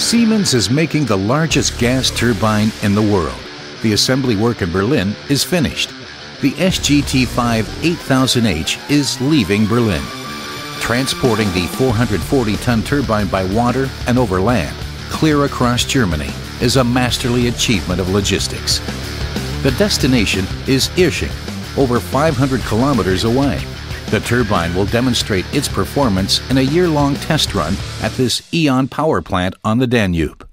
Siemens is making the largest gas turbine in the world. The assembly work in Berlin is finished. The SGT5 8000H is leaving Berlin. Transporting the 440 ton turbine by water and over land, clear across Germany, is a masterly achievement of logistics. The destination is Irsching, over 500 kilometers away. The turbine will demonstrate its performance in a year long test run at this E.ON power plant on the Danube.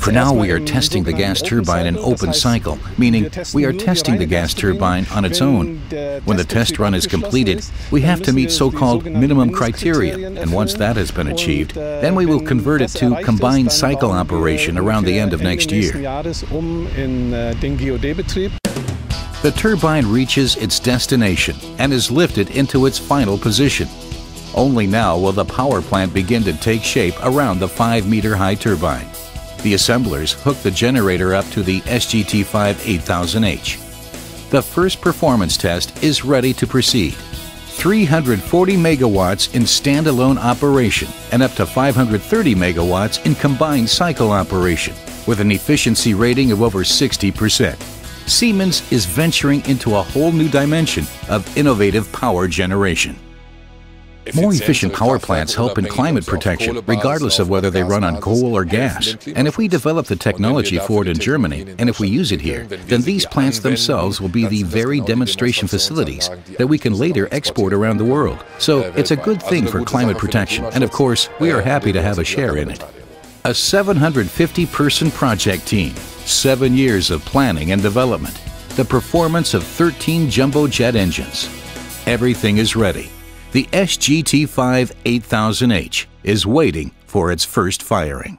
For now, we are testing the gas turbine in open cycle, meaning we are testing the gas turbine on its own. When the test run is completed, we have to meet so-called minimum criteria, and once that has been achieved, then we will convert it to combined cycle operation around the end of next year. The turbine reaches its destination and is lifted into its final position. Only now will the power plant begin to take shape around the 5 meter high turbine. The assemblers hook the generator up to the SGT5 8000H. The first performance test is ready to proceed. 340 megawatts in standalone operation and up to 530 megawatts in combined cycle operation with an efficiency rating of over 60 percent. Siemens is venturing into a whole new dimension of innovative power generation. More efficient power plants help in climate protection, regardless of whether they run on coal or gas. And if we develop the technology for it in Germany, and if we use it here, then these plants themselves will be the very demonstration facilities that we can later export around the world. So it's a good thing for climate protection, and of course, we are happy to have a share in it. A 750 person project team seven years of planning and development, the performance of 13 jumbo jet engines. Everything is ready. The SGT5 8000H is waiting for its first firing.